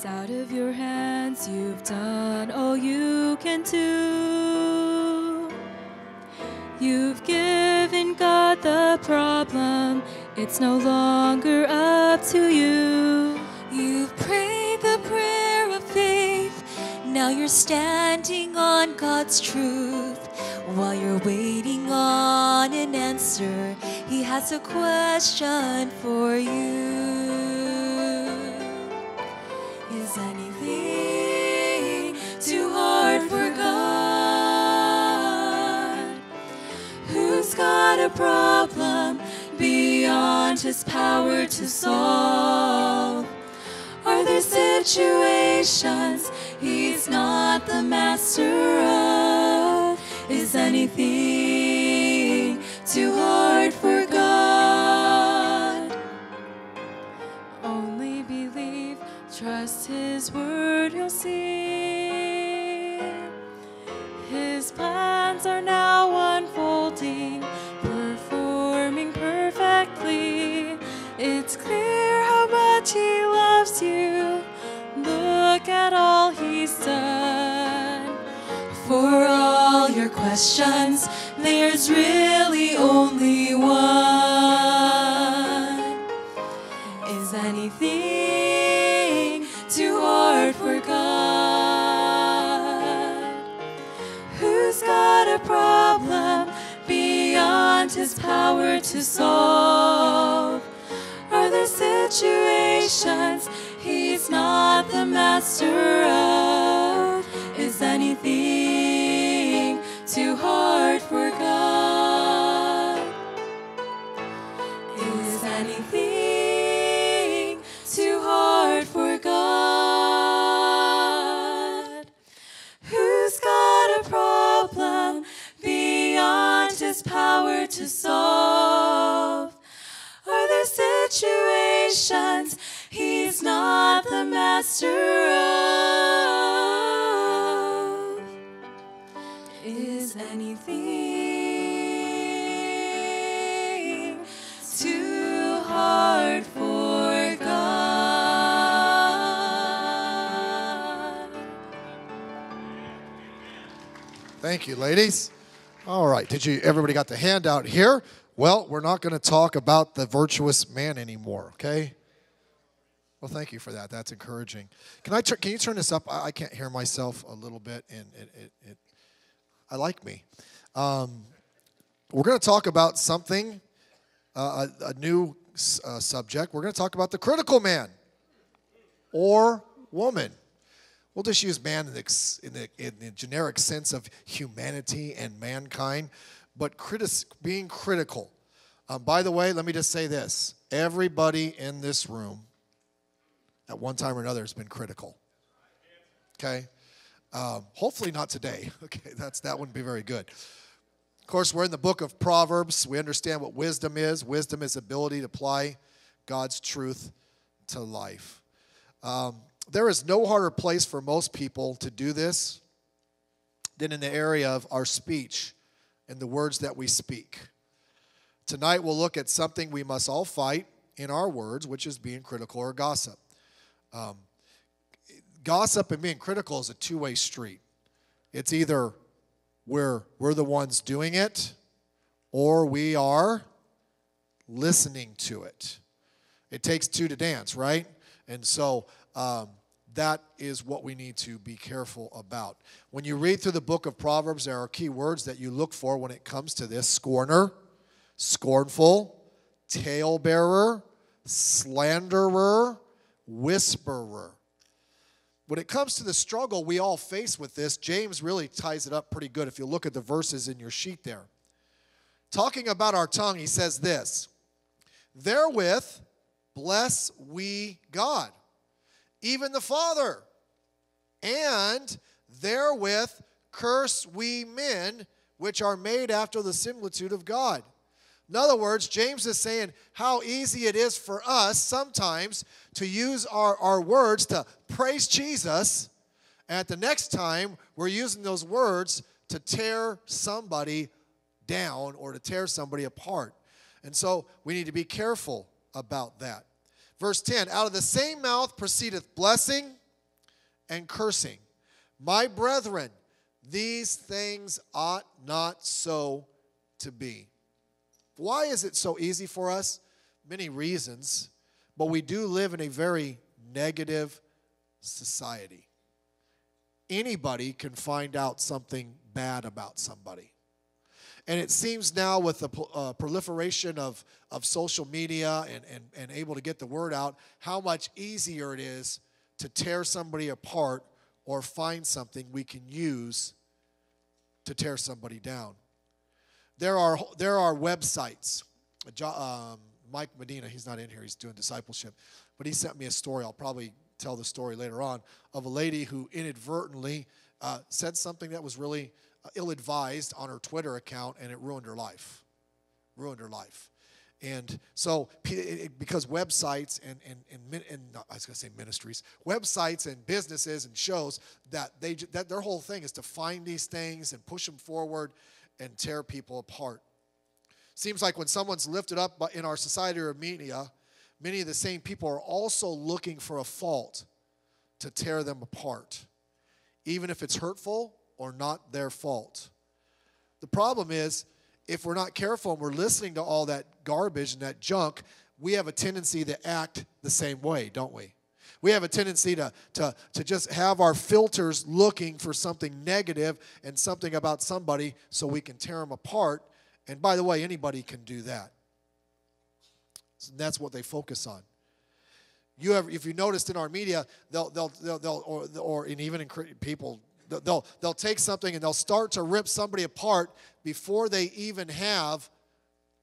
It's out of your hands, you've done all you can do. You've given God the problem, it's no longer up to you. You've prayed the prayer of faith, now you're standing on God's truth. While you're waiting on an answer, He has a question for you. Is anything too hard for God? Who's got a problem beyond His power to solve? Are there situations He's not the master of? Is anything too hard for trust His word, you'll see. His plans are now unfolding, performing perfectly. It's clear how much He loves you. Look at all He's done. For all your questions, there's really only one. Power to solve? Are situations He's not the master of? Is anything too hard for God? Thank you, ladies. All right, did you? Everybody got the handout here? Well, we're not going to talk about the virtuous man anymore. Okay. Well, thank you for that. That's encouraging. Can I? Can you turn this up? I, I can't hear myself a little bit, and it. it, it I like me. Um, we're going to talk about something, uh, a, a new uh, subject. We're going to talk about the critical man or woman. We'll just use man in the, in the, in the generic sense of humanity and mankind, but critis- being critical. Um, by the way, let me just say this everybody in this room at one time or another has been critical. Okay? Um, hopefully not today. Okay, that's, that wouldn't be very good. Of course, we're in the book of Proverbs. We understand what wisdom is. Wisdom is ability to apply God's truth to life. Um, there is no harder place for most people to do this than in the area of our speech and the words that we speak. Tonight, we'll look at something we must all fight in our words, which is being critical or gossip. Um, gossip and being critical is a two way street. It's either we're, we're the ones doing it or we are listening to it. It takes two to dance, right? And so um, that is what we need to be careful about. When you read through the book of Proverbs, there are key words that you look for when it comes to this scorner, scornful, talebearer, slanderer, whisperer. When it comes to the struggle we all face with this, James really ties it up pretty good if you look at the verses in your sheet there. Talking about our tongue, he says this Therewith bless we God, even the Father, and therewith curse we men which are made after the similitude of God. In other words, James is saying how easy it is for us sometimes to use our, our words to praise Jesus, and at the next time, we're using those words to tear somebody down or to tear somebody apart. And so we need to be careful about that. Verse 10 Out of the same mouth proceedeth blessing and cursing. My brethren, these things ought not so to be. Why is it so easy for us? Many reasons, but we do live in a very negative society. Anybody can find out something bad about somebody. And it seems now with the uh, proliferation of, of social media and, and, and able to get the word out, how much easier it is to tear somebody apart or find something we can use to tear somebody down. There are, there are websites. Um, Mike Medina, he's not in here, he's doing discipleship, but he sent me a story. I'll probably tell the story later on of a lady who inadvertently uh, said something that was really ill advised on her Twitter account and it ruined her life. Ruined her life. And so, because websites and, and, and, and I was going to say ministries, websites and businesses and shows that they that their whole thing is to find these things and push them forward and tear people apart. Seems like when someone's lifted up in our society or media, many of the same people are also looking for a fault to tear them apart, even if it's hurtful or not their fault. The problem is, if we're not careful and we're listening to all that garbage and that junk, we have a tendency to act the same way, don't we? We have a tendency to, to, to just have our filters looking for something negative and something about somebody so we can tear them apart. And by the way, anybody can do that. So that's what they focus on. You have, if you noticed in our media, they'll, they'll, they'll, they'll or, or even in people they'll, they'll take something and they'll start to rip somebody apart before they even have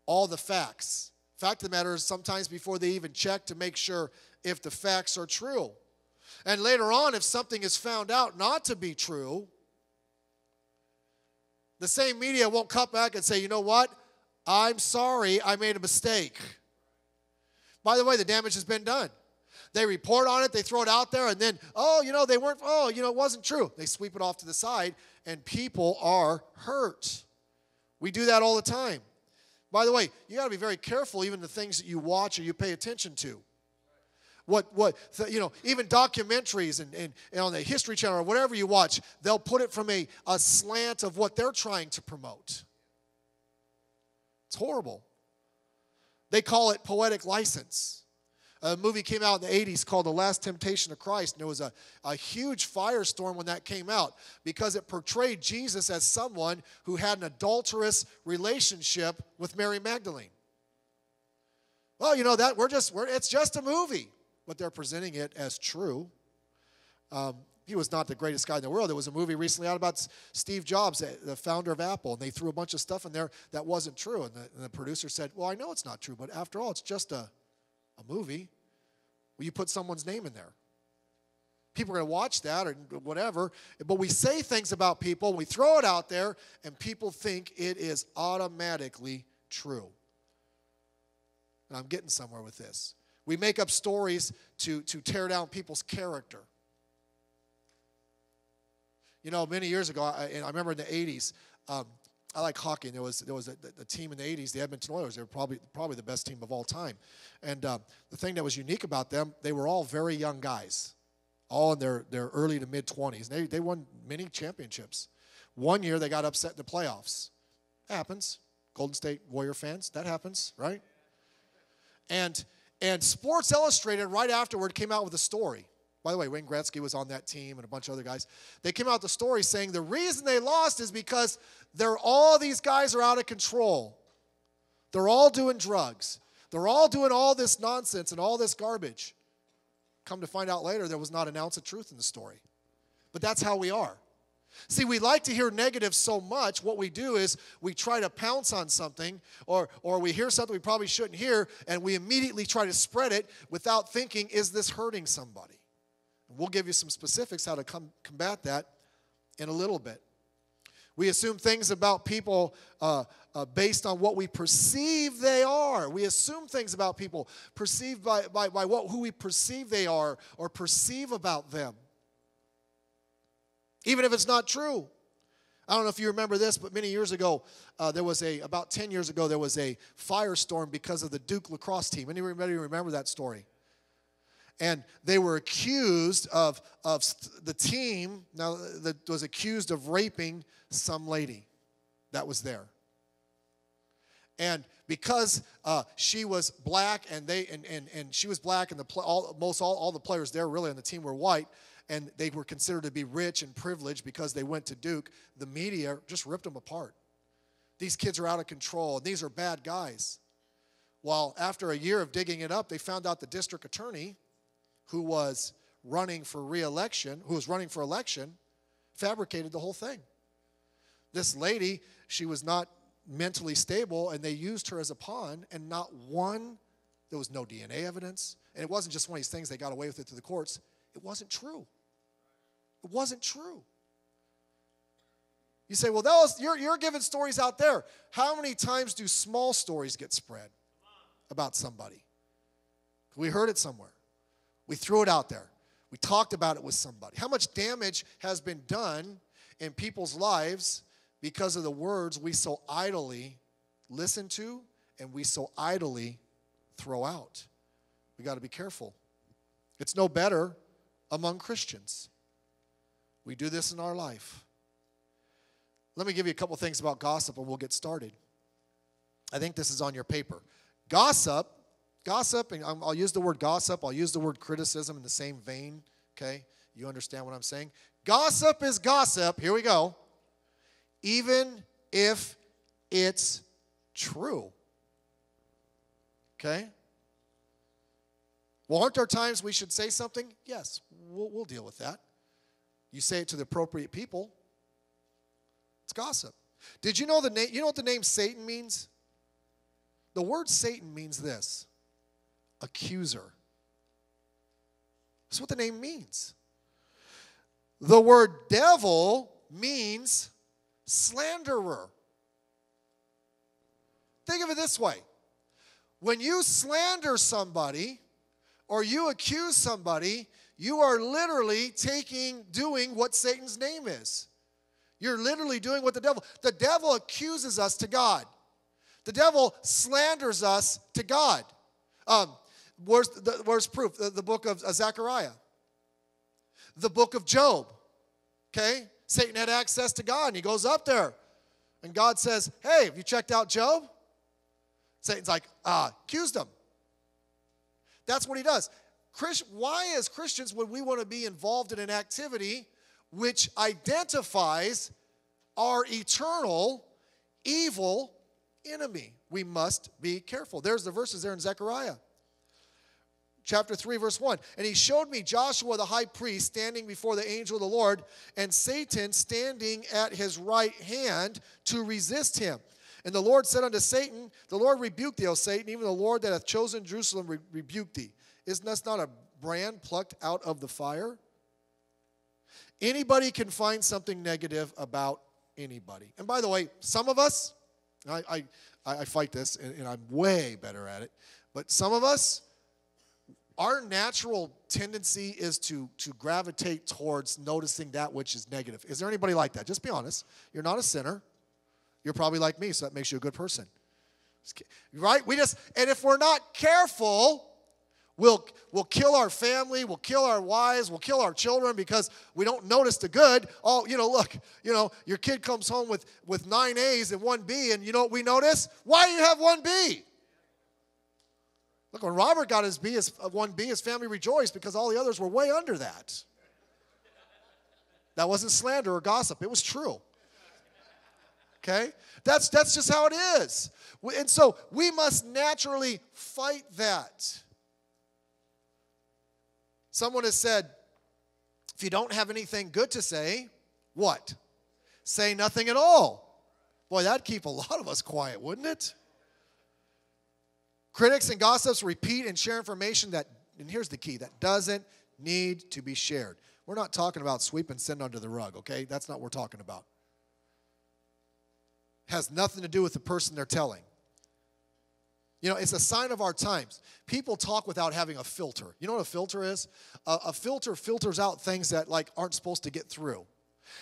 all the facts. Fact of the matter is, sometimes before they even check to make sure if the facts are true. And later on, if something is found out not to be true, the same media won't cut back and say, you know what? I'm sorry, I made a mistake. By the way, the damage has been done. They report on it, they throw it out there, and then, oh, you know, they weren't, oh, you know, it wasn't true. They sweep it off to the side, and people are hurt. We do that all the time. By the way, you got to be very careful, even the things that you watch or you pay attention to. What, what, you know, even documentaries and, and, and on the History Channel or whatever you watch, they'll put it from a, a slant of what they're trying to promote. It's horrible. They call it poetic license. A movie came out in the 80s called The Last Temptation of Christ, and it was a, a huge firestorm when that came out because it portrayed Jesus as someone who had an adulterous relationship with Mary Magdalene. Well, you know that we're just we're, it's just a movie, but they're presenting it as true. Um, he was not the greatest guy in the world. There was a movie recently out about Steve Jobs, the founder of Apple, and they threw a bunch of stuff in there that wasn't true. And the, and the producer said, Well, I know it's not true, but after all, it's just a, a movie. Will you put someone's name in there? People are going to watch that or whatever, but we say things about people, we throw it out there, and people think it is automatically true. And I'm getting somewhere with this. We make up stories to, to tear down people's character. You know, many years ago, I, I remember in the 80s, um, I like hockey. And There was there was a, team in the '80s, the Edmonton Oilers. They were probably probably the best team of all time. And uh, the thing that was unique about them, they were all very young guys, all in their their early to mid 20s. They they won many championships. One year they got upset in the playoffs. Happens. Golden State Warrior fans, that happens, right? And and Sports Illustrated right afterward came out with a story by the way, Wayne Gretzky was on that team and a bunch of other guys. They came out the story saying the reason they lost is because they're all these guys are out of control. They're all doing drugs. They're all doing all this nonsense and all this garbage. Come to find out later, there was not an ounce of truth in the story. But that's how we are. See, we like to hear negative so much. What we do is we try to pounce on something, or, or we hear something we probably shouldn't hear, and we immediately try to spread it without thinking, is this hurting somebody? We'll give you some specifics how to com- combat that in a little bit. We assume things about people uh, uh, based on what we perceive they are. We assume things about people perceived by, by, by what, who we perceive they are or perceive about them, even if it's not true. I don't know if you remember this, but many years ago, uh, there was a, about 10 years ago, there was a firestorm because of the Duke lacrosse team. Anybody remember that story? And they were accused of, of the team now that was accused of raping some lady that was there. And because uh, she was black and they and, and, and she was black and the all, most all, all the players there really on the team were white and they were considered to be rich and privileged because they went to duke the media just ripped them apart. These kids are out of control. And these are bad guys. Well after a year of digging it up they found out the district attorney who was running for reelection who was running for election fabricated the whole thing. This lady she was not mentally stable and they used her as a pawn and not one there was no dna evidence. And it wasn't just one of these things they got away with it to the courts. It wasn't true. It wasn't true. You say well that was, you're, you're giving stories out there. How many times do small stories get spread about somebody? We heard it somewhere we threw it out there we talked about it with somebody how much damage has been done in people's lives because of the words we so idly listen to and we so idly throw out. We got to be careful. It's no better among Christians. We do this in our life. Let me give you a couple things about gossip and we'll get started. I think this is on your paper. Gossip, gossip, and I'll use the word gossip, I'll use the word criticism in the same vein, okay? You understand what I'm saying? Gossip is gossip. Here we go even if it's true. Okay? Well, aren't there times we should say something? Yes, we'll, we'll deal with that. You say it to the appropriate people. It's gossip. Did you know the name? You know what the name Satan means? The word Satan means this: accuser. That's what the name means. The word devil means slanderer. Think of it this way when you slander somebody or you accuse somebody, you are literally taking, doing what Satan's name is. You're literally doing what the devil, the devil accuses us to God. The devil slanders us to God. Um, where's, the, where's proof? The, the book of Zechariah, the book of Job. Okay? Satan had access to God, and he goes up there. And God says, Hey, have you checked out Job? Satan's like, Ah, accused him. That's what he does. Christ, why, as Christians, would we want to be involved in an activity which identifies our eternal evil enemy? We must be careful. There's the verses there in Zechariah chapter 3, verse 1. And he showed me Joshua the high priest standing before the angel of the Lord, and Satan standing at his right hand to resist him. And the Lord said unto Satan, The Lord rebuked thee, O Satan, even the Lord that hath chosen Jerusalem re- rebuked thee. Isn't that not a brand plucked out of the fire? Anybody can find something negative about anybody. And by the way, some of us, I, I, I fight this and, and I'm way better at it, but some of us, our natural tendency is to, to gravitate towards noticing that which is negative. Is there anybody like that? Just be honest. You're not a sinner. You're probably like me, so that makes you a good person. Right? We just, and if we're not careful, we'll, we'll kill our family, we'll kill our wives, we'll kill our children because we don't notice the good. Oh, you know, look, you know, your kid comes home with, with nine A's and one B, and you know what we notice? Why do you have one B? Look, when Robert got his B, his uh, one B, his family rejoiced because all the others were way under that. That wasn't slander or gossip, it was true. Okay? That's, that's just how it is. And so we must naturally fight that. Someone has said, if you don't have anything good to say, what? Say nothing at all. Boy, that'd keep a lot of us quiet, wouldn't it? Critics and gossips repeat and share information that, and here's the key, that doesn't need to be shared. We're not talking about sweep and send under the rug, okay? That's not what we're talking about. Has nothing to do with the person they're telling. You know, it's a sign of our times. People talk without having a filter. You know what a filter is? A, a, filter filters out things that like aren't supposed to get through.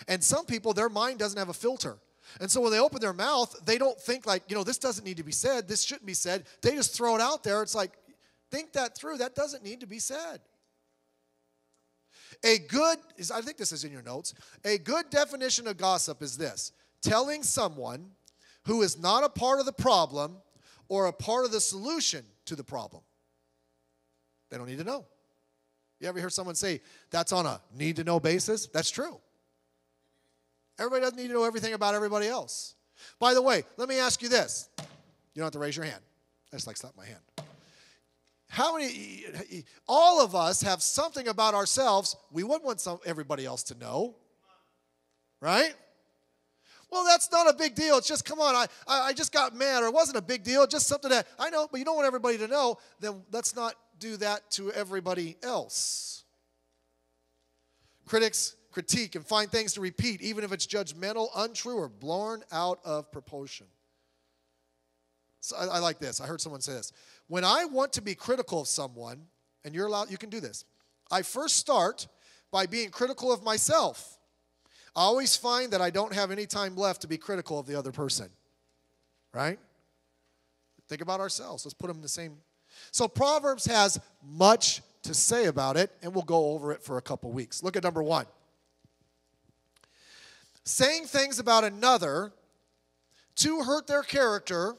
And some people, their mind doesn't have a filter. And so when they open their mouth, they don't think like, you know, this doesn't need to be said, this shouldn't be said. They just throw it out there. It's like, think that through. That doesn't need to be said. A good, I think this is in your notes, a good definition of gossip is this telling someone who is not a part of the problem or a part of the solution to the problem. They don't need to know. You ever hear someone say that's on a need to know basis? That's true. Everybody doesn't need to know everything about everybody else. By the way, let me ask you this. You don't have to raise your hand. I just like slap my hand. How many, all of us have something about ourselves we wouldn't want some, everybody else to know, right? Well, that's not a big deal. It's just, come on, I, I just got mad, or it wasn't a big deal, just something that I know, but you don't want everybody to know, then let's not do that to everybody else. Critics critique and find things to repeat, even if it's judgmental, untrue, or blown out of proportion. So I, I like this. I heard someone say this. When I want to be critical of someone, and you're allowed, you can do this. I first start by being critical of myself. I always find that I don't have any time left to be critical of the other person. Right? Think about ourselves. Let's put them in the same. So Proverbs has much to say about it, and we'll go over it for a couple weeks. Look at number one. Saying things about another to hurt their character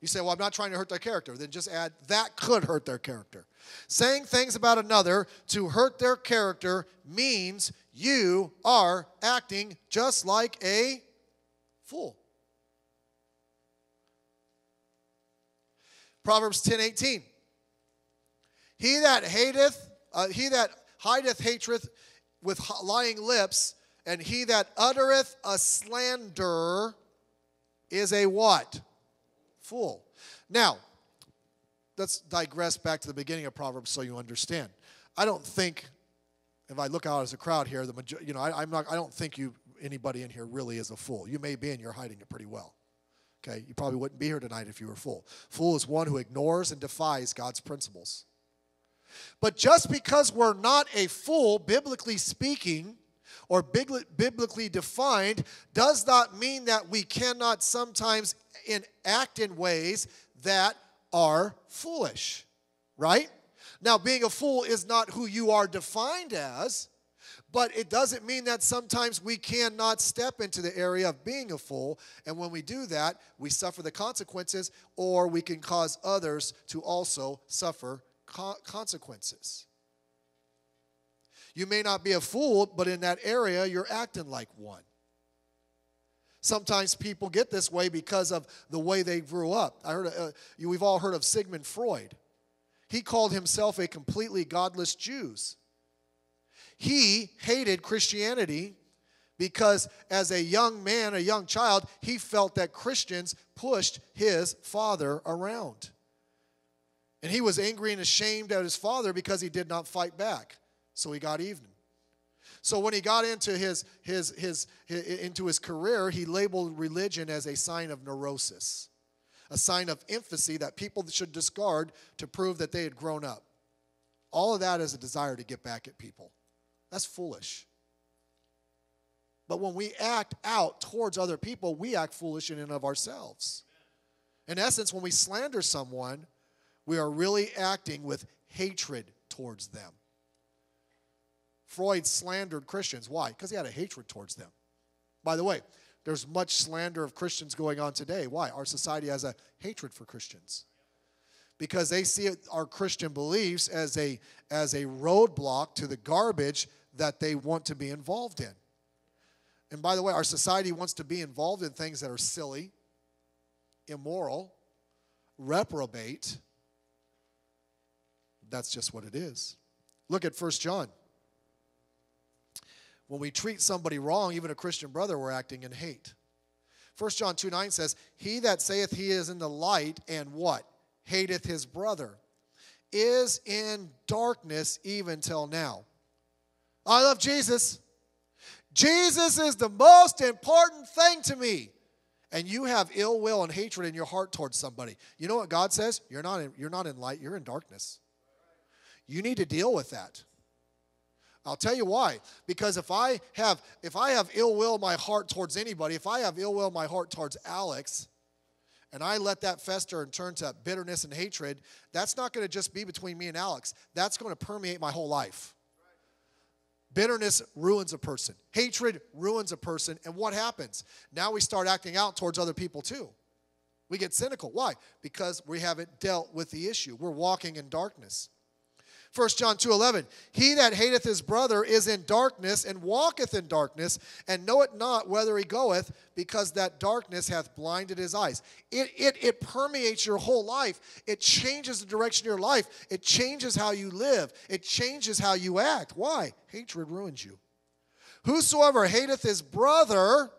you say, well, I'm not trying to hurt their character. Then just add, that could hurt their character. Saying things about another to hurt their character means you are acting just like a fool. Proverbs 10 18. He that hateth, uh, he that hideth hatred with lying lips, and he that uttereth a slander is a what? fool. Now, let's digress back to the beginning of Proverbs so you understand. I don't think, if I look out as a crowd here, the major, you know, I, am not. I don't think you anybody in here really is a fool. You may be, and you're hiding it pretty well. Okay, you probably wouldn't be here tonight if you were fool. Fool is one who ignores and defies God's principles. But just because we're not a fool, biblically speaking, or biblically defined, does not mean that we cannot sometimes in, act in ways that are foolish, right? Now, being a fool is not who you are defined as, but it doesn't mean that sometimes we cannot step into the area of being a fool. And when we do that, we suffer the consequences, or we can cause others to also suffer co- consequences. You may not be a fool, but in that area, you're acting like one. Sometimes people get this way because of the way they grew up. I heard, uh, we've all heard of Sigmund Freud. He called himself a completely godless Jew. He hated Christianity because as a young man, a young child, he felt that Christians pushed his father around. And he was angry and ashamed at his father because he did not fight back. So he got even. So when he got into his, his, his, his, into his career, he labeled religion as a sign of neurosis, a sign of infancy that people should discard to prove that they had grown up. All of that is a desire to get back at people. That's foolish. But when we act out towards other people, we act foolish in and of ourselves. In essence, when we slander someone, we are really acting with hatred towards them. Freud slandered Christians. Why? Because he had a hatred towards them. By the way, there's much slander of Christians going on today. Why? Our society has a hatred for Christians. Because they see our Christian beliefs as a, as a roadblock to the garbage that they want to be involved in. And by the way, our society wants to be involved in things that are silly, immoral, reprobate. That's just what it is. Look at 1 John when we treat somebody wrong, even a Christian brother, we're acting in hate. 1 John 2 9 says, He that saith he is in the light and what? Hateth his brother, is in darkness even till now. I love Jesus. Jesus is the most important thing to me. And you have ill will and hatred in your heart towards somebody. You know what God says? You're not in, you're not in light, you're in darkness. You need to deal with that. I'll tell you why. Because if I have if I have ill will in my heart towards anybody, if I have ill will in my heart towards Alex, and I let that fester and turn to bitterness and hatred, that's not going to just be between me and Alex. That's going to permeate my whole life. Bitterness ruins a person. Hatred ruins a person. And what happens? Now we start acting out towards other people too. We get cynical. Why? Because we haven't dealt with the issue. We're walking in darkness. 1 John 2:11 He that hateth his brother is in darkness and walketh in darkness and knoweth not whether he goeth because that darkness hath blinded his eyes. It, it, it permeates your whole life. It changes the direction of your life. It changes how you live. It changes how you act. Why? Hatred ruins you. Whosoever hateth his brother,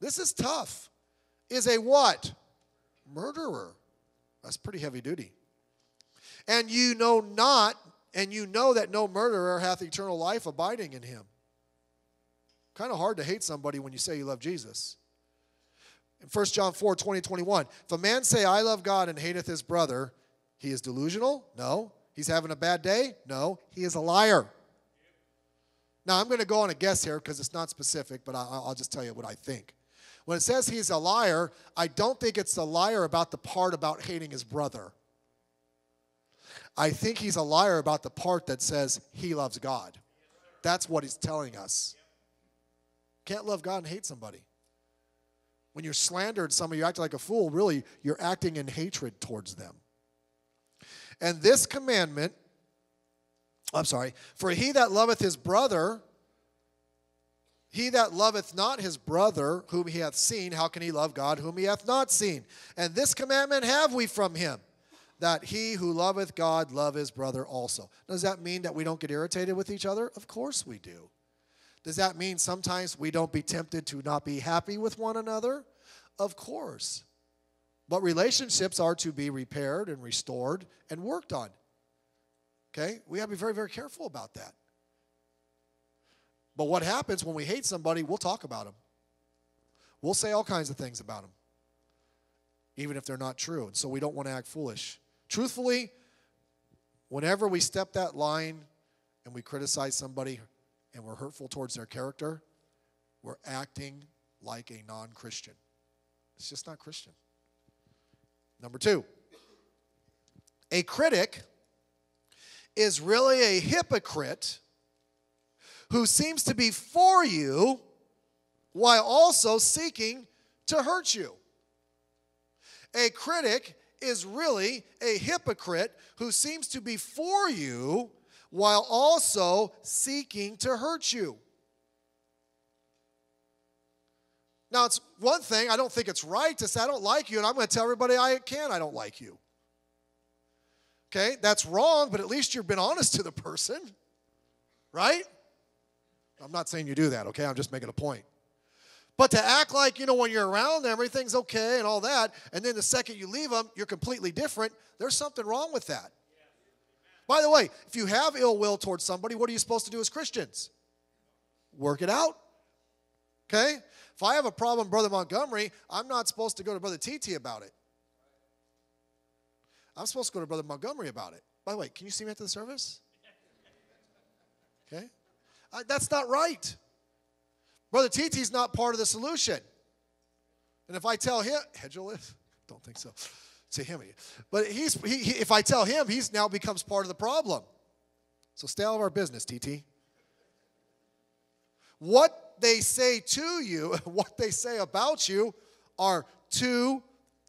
this is tough, is a what? Murderer. That's pretty heavy duty. And you know not, and you know that no murderer hath eternal life abiding in him. Kind of hard to hate somebody when you say you love Jesus. In 1 John 4 20, 21, if a man say, I love God and hateth his brother, he is delusional? No. He's having a bad day? No. He is a liar. Now, I'm going to go on a guess here because it's not specific, but I'll just tell you what I think. When it says he's a liar, I don't think it's a liar about the part about hating his brother. I think he's a liar about the part that says he loves God. That's what he's telling us. Can't love God and hate somebody. When you're slandered somebody, you act like a fool, really, you're acting in hatred towards them. And this commandment, I'm sorry, for he that loveth his brother, he that loveth not his brother whom he hath seen, how can he love God whom he hath not seen? And this commandment have we from him that he who loveth God love his brother also. Does that mean that we don't get irritated with each other? Of course we do. Does that mean sometimes we don't be tempted to not be happy with one another? Of course. But relationships are to be repaired and restored and worked on. Okay? We have to be very, very careful about that. But what happens when we hate somebody, we'll talk about them. We'll say all kinds of things about them, even if they're not true. And so we don't want to act foolish. Truthfully, whenever we step that line and we criticize somebody and we're hurtful towards their character, we're acting like a non Christian. It's just not Christian. Number two, a critic is really a hypocrite who seems to be for you while also seeking to hurt you. A critic is really a hypocrite who seems to be for you while also seeking to hurt you. Now, it's one thing, I don't think it's right to say, I don't like you, and I'm going to tell everybody I can I don't like you. Okay, that's wrong, but at least you've been honest to the person, right? I'm not saying you do that, okay? I'm just making a point. But to act like, you know, when you're around them, everything's okay and all that, and then the second you leave them, you're completely different, there's something wrong with that. By the way, if you have ill will towards somebody, what are you supposed to do as Christians? Work it out. Okay? If I have a problem, Brother Montgomery, I'm not supposed to go to Brother TT about it. I'm supposed to go to Brother Montgomery about it. By the way, can you see me after the service? Okay? That's not right. Brother TT's not part of the solution. And if I tell him, Hedgelith? Don't think so. To him. But he's, he, he, if I tell him, he's now becomes part of the problem. So stay out of our business, TT. What they say to you, what they say about you, are two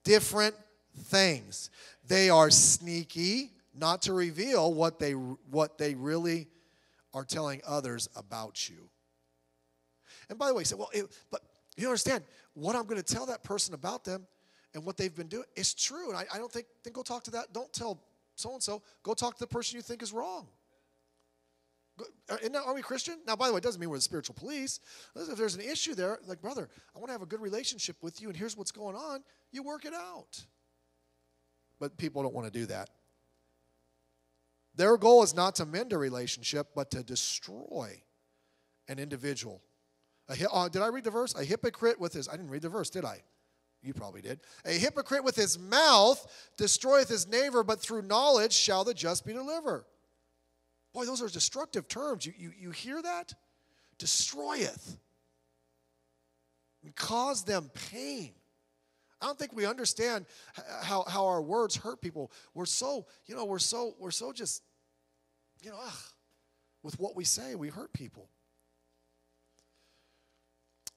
different things. They are sneaky, not to reveal what they, what they really are telling others about you. And by the way, you say, well, it, but you understand what I'm going to tell that person about them and what they've been doing is true. And I, I don't think, then go talk to that. Don't tell so and so. Go talk to the person you think is wrong. Uh, are we Christian? Now, by the way, it doesn't mean we're the spiritual police. If there's an issue there, like, brother, I want to have a good relationship with you, and here's what's going on, you work it out. But people don't want to do that. Their goal is not to mend a relationship, but to destroy an individual a, uh, did I read the verse? A hypocrite with his, I didn't read the verse, did I? You probably did. A hypocrite with his mouth destroyeth his neighbor, but through knowledge shall the just be delivered. Boy, those are destructive terms. You, you, you hear that? Destroyeth. And cause them pain. I don't think we understand how, how our words hurt people. We're so, you know, we're so, we're so just, you know, ugh. with what we say. We hurt people.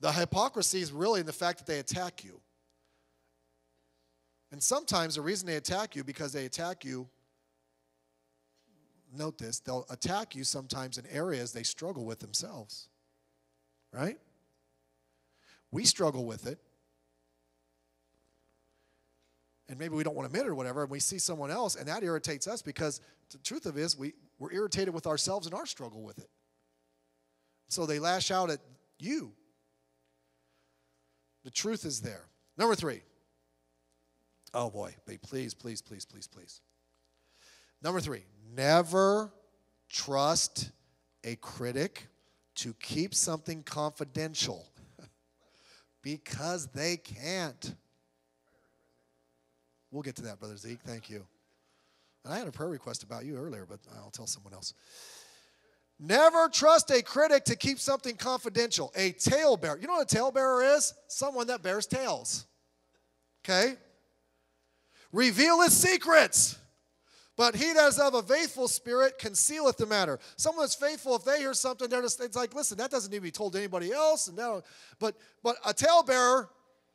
The hypocrisy is really in the fact that they attack you. And sometimes the reason they attack you because they attack you note this, they'll attack you sometimes in areas they struggle with themselves. Right? We struggle with it. And maybe we don't want to admit it or whatever, and we see someone else, and that irritates us because the truth of it is we, we're irritated with ourselves and our struggle with it. So they lash out at you. The truth is there. Number three. Oh boy, please, please, please, please, please. Number three, never trust a critic to keep something confidential because they can't. We'll get to that, Brother Zeke. Thank you. And I had a prayer request about you earlier, but I'll tell someone else. Never trust a critic to keep something confidential. A talebearer. You know what a talebearer is? Someone that bears tales. Okay? Reveal his secrets. But he that is of a faithful spirit concealeth the matter. Someone that's faithful, if they hear something, they're just, it's like, listen, that doesn't need to be told to anybody else. And now, but but a talebearer,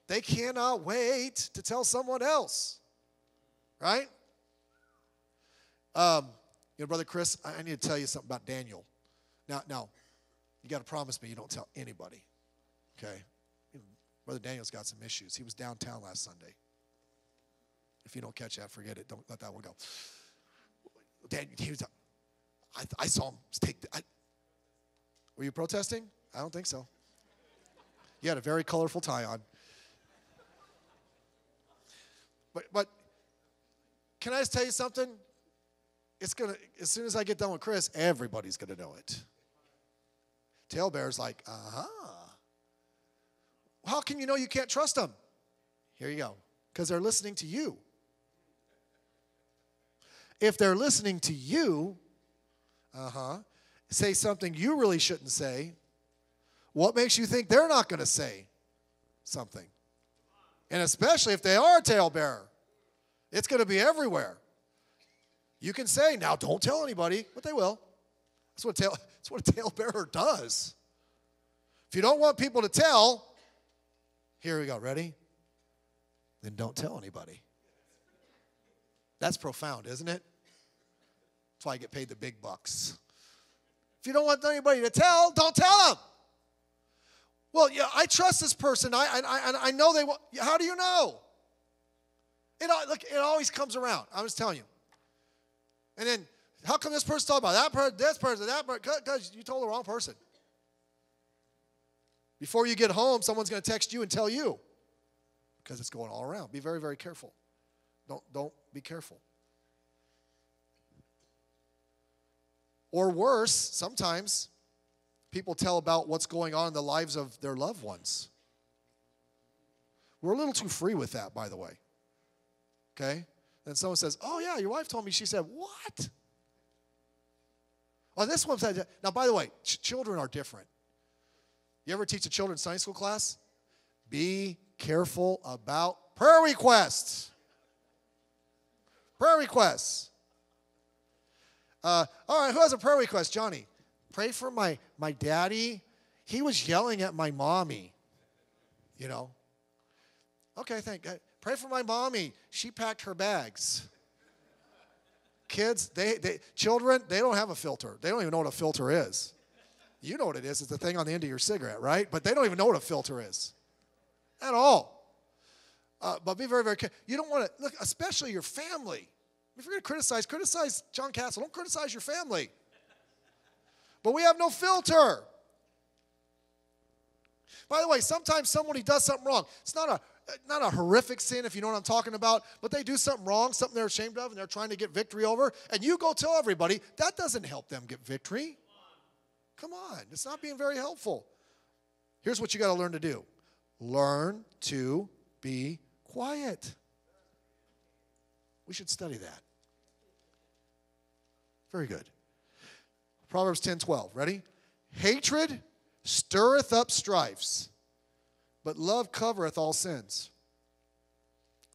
they cannot wait to tell someone else. Right? Um, you know, Brother Chris, I need to tell you something about Daniel. Now, now, you got to promise me you don't tell anybody. Okay? Brother Daniel's got some issues. He was downtown last Sunday. If you don't catch that, forget it. Don't let that one go. Daniel, he was, I, I saw him take. I, were you protesting? I don't think so. You had a very colorful tie on. But, but can I just tell you something? It's gonna as soon as I get done with Chris, everybody's gonna know it. Tailbear's like, uh-huh. How can you know you can't trust them? Here you go. Because they're listening to you. If they're listening to you, uh-huh, say something you really shouldn't say, what makes you think they're not to say something? And especially if they are a talebearer, it's to be everywhere. You can say, now don't tell anybody, but they will. That's what, a tail, that's what a talebearer does. If you don't want people to tell, here we go, ready? Then don't tell anybody. That's profound, isn't it? That's why I get paid the big bucks. If you don't want anybody to tell, don't tell them. Well, yeah, I trust this person. I, I, I know they will. How do you know? It, look, it always comes around. I was telling you. And then, how come this person talking about that person, this person, that person? Because you told the wrong person. Before you get home, someone's going to text you and tell you because it's going all around. Be very, very careful. Don't, don't be careful. Or worse, sometimes people tell about what's going on in the lives of their loved ones. We're a little too free with that, by the way. Okay? Then someone says, Oh, yeah, your wife told me. She said, What? On this one said, Now, by the way, ch- children are different. You ever teach a children's Sunday school class? Be careful about prayer requests. Prayer requests. Uh, all right, who has a prayer request? Johnny. Pray for my, my daddy. He was yelling at my mommy. You know. Okay, thank God. Pray for my mommy. She packed her bags. Kids, they, they children, they don't have a filter. They don't even know what a filter is. You know what it is. It's the thing on the end of your cigarette, right? But they don't even know what a filter is at all. Uh, but be very, very careful. You don't want to look, especially your family. If you're going to criticize, criticize John Castle. Don't criticize your family. But we have no filter. By the way, sometimes somebody does something wrong. It's not a not a horrific sin if you know what I'm talking about, but they do something wrong, something they're ashamed of, and they're trying to get victory over, and you go tell everybody, that doesn't help them get victory. Come on, it's not being very helpful. Here's what you got to learn to do learn to be quiet. We should study that. Very good. Proverbs 10 12. Ready? Hatred stirreth up strifes, but love covereth all sins.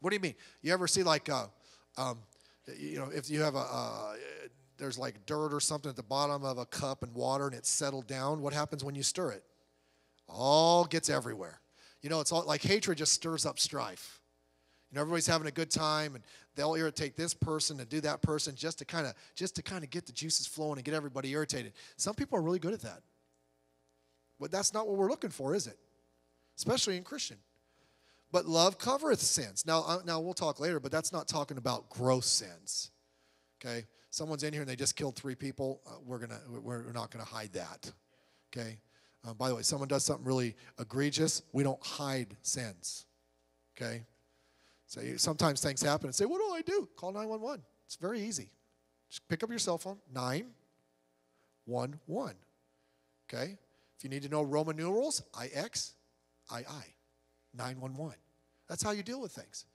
What do you mean? You ever see like, uh, um, you know, if you have a, uh, there's like dirt or something at the bottom of a cup and water and it's settled down, what happens when you stir it? All gets everywhere. You know, it's all like hatred just stirs up strife. You know, everybody's having a good time and they'll irritate this person and do that person just to kind of just to kind of get the juices flowing and get everybody irritated. Some people are really good at that. But that's not what we're looking for, is it? Especially in Christian. But love covereth sins. Now, now we'll talk later, but that's not talking about gross sins. Okay, someone's in here and they just killed three people. Uh, we're gonna we're not gonna hide that. Okay. Uh, by the way, someone does something really egregious. We don't hide sins. Okay. So sometimes things happen and say, "What do I do?" Call nine one one. It's very easy. Just pick up your cell phone. Nine one one. Okay. If you need to know Roman numerals, IX, II, 911. That's how you deal with things.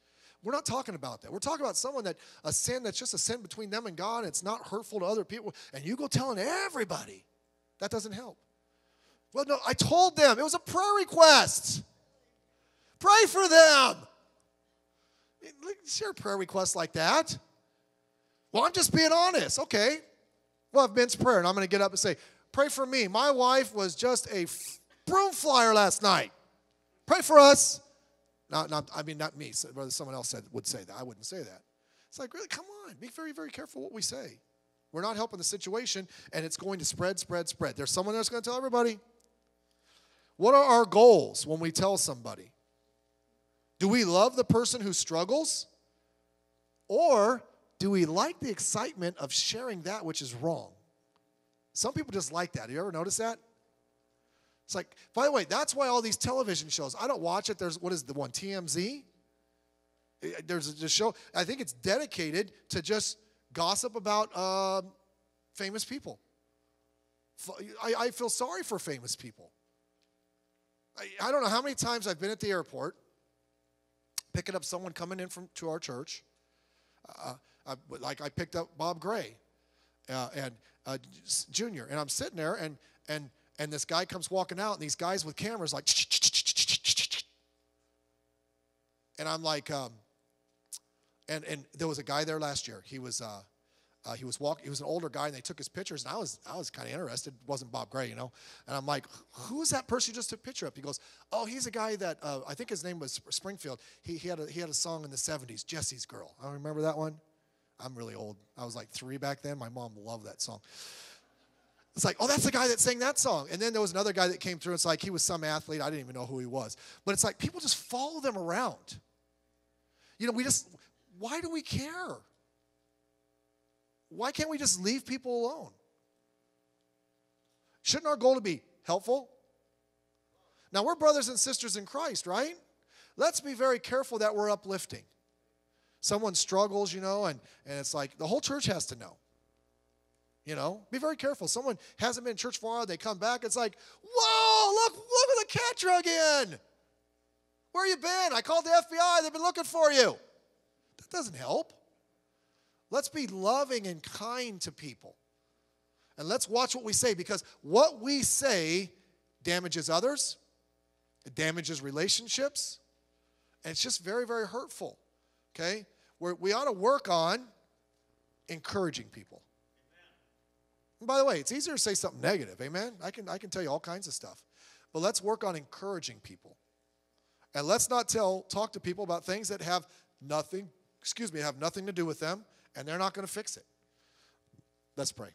We're not talking about that. We're talking about someone that a sin that's just a sin between them and God. And it's not hurtful to other people, and you go telling everybody. That doesn't help. Well, no, I told them it was a prayer request. Pray for them. Share prayer requests like that. Well, I'm just being honest. Okay. Well, I've men's prayer, and I'm going to get up and say, Pray for me. My wife was just a broom flyer last night. Pray for us. Not, not, I mean, not me. Brother, someone else said, would say that. I wouldn't say that. It's like, really, come on. Be very, very careful what we say. We're not helping the situation, and it's going to spread, spread, spread. There's someone that's going to tell everybody. What are our goals when we tell somebody? Do we love the person who struggles? Or do we like the excitement of sharing that which is wrong? Some people just like that. Have you ever notice that? It's like, by the way, that's why all these television shows, I don't watch it. There's, what is the one, TMZ? There's a show, I think it's dedicated to just gossip about um, famous people. I, I, feel sorry for famous people. I, I don't know how many times I've been at the airport picking up someone coming in from to our church. Uh, I, like I picked up Bob Gray uh, and uh, Junior, and I'm sitting there, and and and this guy comes walking out, and these guys with cameras like, and I'm like, um, and and there was a guy there last year. He was. Uh, uh, he was walking. He was an older guy, and they took his pictures. And I was, I was kind of interested. It wasn't Bob Gray, you know. And I'm like, "Who is that person who just took a picture of?" He goes, "Oh, he's a guy that uh, I think his name was Springfield. He, he had a he had a song in the '70s, Jessie's Girl. I remember that one. I'm really old. I was like three back then. My mom loved that song. It's like, oh, that's the guy that sang that song. And then there was another guy that came through. It's like he was some athlete. I didn't even know who he was. But it's like people just follow them around. You know, we just, why do we care? Why can't we just leave people alone? Shouldn't our goal to be helpful? Now, we're brothers and sisters in Christ, right? Let's be very careful that we're uplifting someone struggles, you know, and, and it's like the whole church has to know. You know, be very careful. Someone hasn't been in church for a while, they come back, it's like, whoa, look, look at the cat drug in. Where you been? I called the FBI, they've been looking for you. That doesn't help. Let's be loving and kind to people. And let's watch what we say because what we say damages others, it damages relationships, and it's just very, very hurtful. Okay? We're, we ought to work on encouraging people. And by the way, it's easier to say something negative, amen? I can, I can tell you all kinds of stuff. But let's work on encouraging people. And let's not tell, talk to people about things that have nothing, excuse me, have nothing to do with them, and they're not going to fix it. Let's pray.